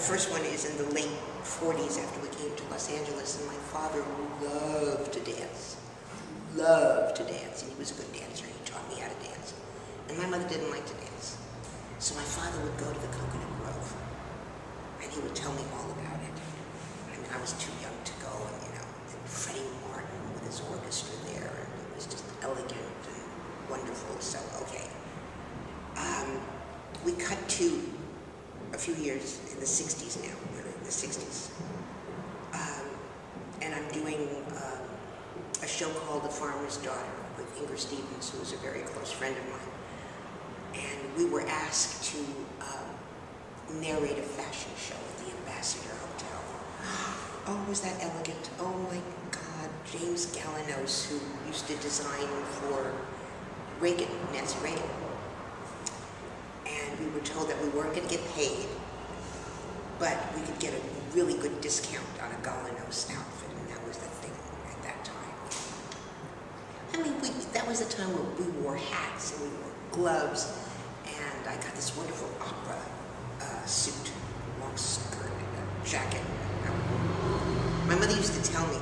the first one is in the late 40s after we came to Los Angeles, and my father loved to dance. Loved to dance, and he was a good dancer. He taught me how to dance. And my mother didn't like to dance. So my father would go to the Cocoanut Grove, and he would tell me all about it. I mean, I was too young to go, and you know, and Freddie Martin with his orchestra there, and it was just elegant and wonderful. So, okay. Um, we cut to a few years in the 60s now. We're in the 60s. Um, and I'm doing um, a show called The Farmer's Daughter with Inger Stevens, who is a very close friend of mine. And we were asked to um, narrate a fashion show at the Ambassador Hotel. Oh, was that elegant? Oh my God, James Galanos, who used to design for Reagan, Nancy Reagan. We were told that we weren't going to get paid, but we could get a really good discount on a Galanos outfit, and that was the thing at that time. I mean, we, that was the time where we wore hats and we wore gloves, and I got this wonderful opera uh, suit, long skirt, and a jacket. My mother used to tell me,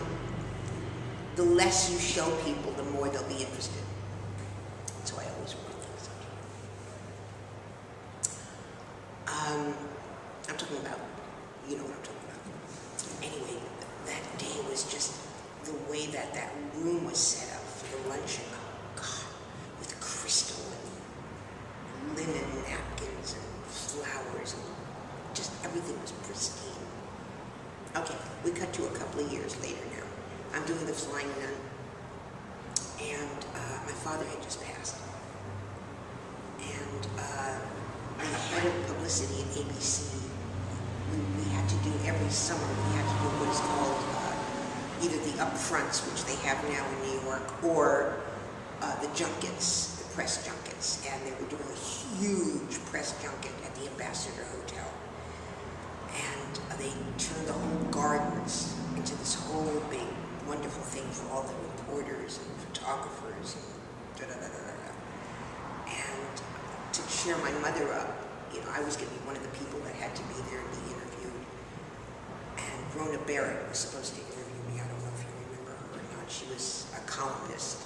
the less you show people, the more they'll be interested. So I always wore things. Um, I'm talking about, you know what I'm talking about. Anyway, that day was just the way that that room was set up for the luncheon. Oh, God, with crystal and linen napkins and flowers and just everything was pristine. Okay, we cut to a couple of years later now. I'm doing The Flying Nun, and uh, my father had just passed. And uh, the head of publicity at ABC, we, we had to do every summer, we had to do what is called uh, either the upfronts, which they have now in New York, or uh, the junkets, the press junkets. And they were doing a huge press junket at the Ambassador Hotel. And they turned the whole gardens into this whole big, wonderful thing for all the reporters and photographers and da da da da. da. And to cheer my mother up, you know, I was going to be one of the people that had to be there and be interviewed. And Rona Barrett was supposed to interview me. I don't know if you remember her or not. She was a columnist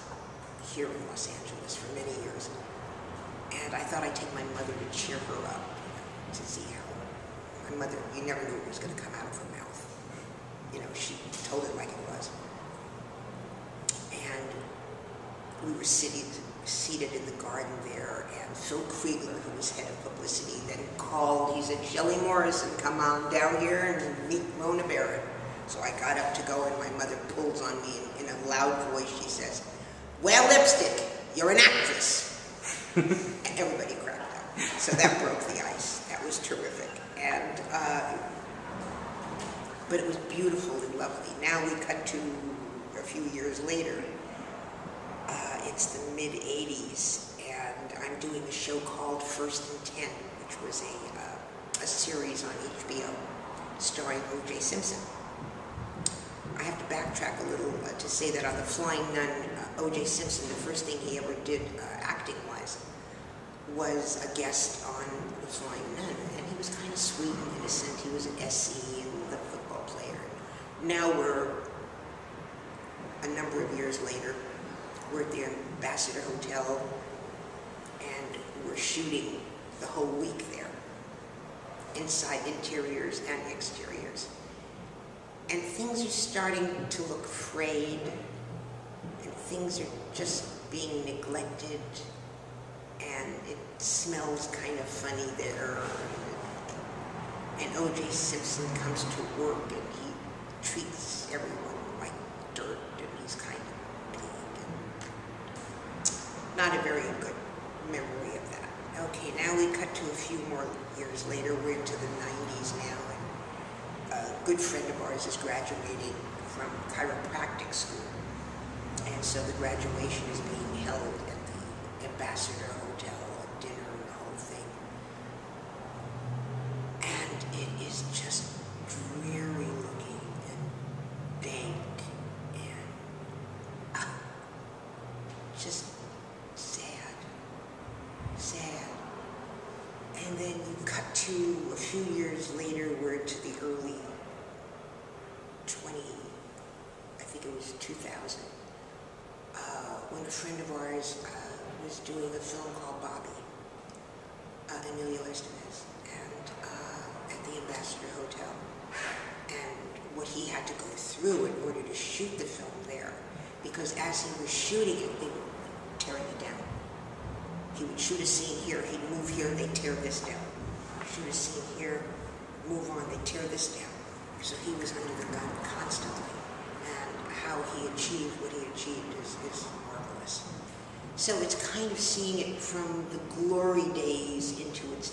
here in Los Angeles for many years. And I thought I'd take my mother to cheer her up, you know, to see how my mother, you never knew what was going to come out of her mouth. You know, she told it like it was. And we were seated, seated in the garden there, and Phil Kriegler, who was head of publicity, then called. He said, Shelley Morrison, come on down here and meet Rona Barrett. So I got up to go, and my mother pulls on me in, in a loud voice. She says, Well, lipstick, you're an actress. and everybody cracked up. So that broke the ice. That was terrific. And, uh, but it was beautiful and lovely. Now we cut to a few years later. Uh, it's the mid 80s, and I'm doing a show called First and Ten, which was a, uh, a series on HBO starring O.J. Simpson. I have to backtrack a little uh, to say that on The Flying Nun, uh, O.J. Simpson, the first thing he ever did uh, acting wise was a guest on The Flying Nun, was kind of sweet and innocent. He was an SE and the football player. Now we're a number of years later. We're at the Ambassador Hotel, and we're shooting the whole week there, inside interiors and exteriors. And things are starting to look frayed, and things are just being neglected, and it smells kind of funny there. And O.J. Simpson comes to work, and he treats everyone like dirt, and he's kind of big. And not a very good memory of that. Okay, now we cut to a few more years later. We're into the 90s now, and a good friend of ours is graduating from chiropractic school. And so the graduation is being held at the Ambassador Hotel, a dinner and the whole thing. And it is just dreary looking and dank and ah, just sad. And then you cut to a few years later, we're to the early 20, I think it was 2000, uh, when a friend of ours uh, was doing a film called Bobby, uh, Emilio Estevez, and uh, at the Ambassador Hotel. And what he had to go through in order to shoot the film there, because as he was shooting it, they were tearing it down. He would shoot a scene here, he'd move here, they'd tear this down. Shoot a scene here, move on, they'd tear this down. So he was under the gun constantly. And how he achieved what he achieved is, is marvelous. So it's kind of seeing it from the glory days into its